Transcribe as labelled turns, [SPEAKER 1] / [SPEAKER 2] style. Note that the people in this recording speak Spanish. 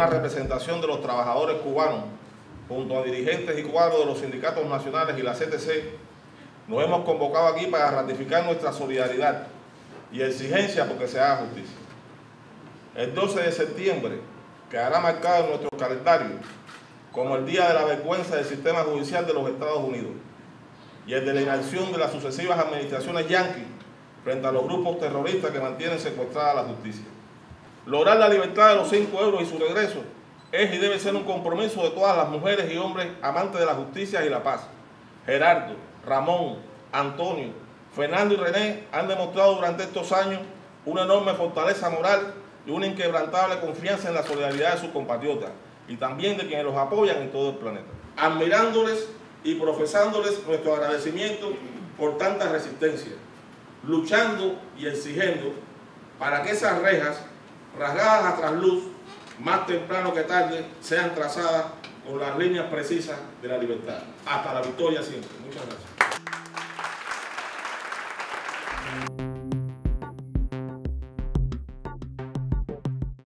[SPEAKER 1] una representación de los trabajadores cubanos, junto a dirigentes y cuadros de los sindicatos nacionales y la CTC, nos hemos convocado aquí para ratificar nuestra solidaridad y exigencia porque se haga justicia. El 12 de septiembre quedará marcado en nuestro calendario como el día de la vergüenza del sistema judicial de los Estados Unidos y el de la inacción de las sucesivas administraciones yanquis frente a los grupos terroristas que mantienen secuestrada la justicia. Lograr la libertad de los cinco euros y su regreso es y debe ser un compromiso de todas las mujeres y hombres amantes de la justicia y la paz. Gerardo, Ramón, Antonio, Fernando y René han demostrado durante estos años una enorme fortaleza moral y una inquebrantable confianza en la solidaridad de sus compatriotas y también de quienes los apoyan en todo el planeta. Admirándoles y profesándoles nuestro agradecimiento por tanta resistencia, luchando y exigiendo para que esas rejas, rasgadas a trasluz, más temprano que tarde, sean trazadas con las líneas precisas de la libertad. Hasta la victoria siempre. Muchas gracias.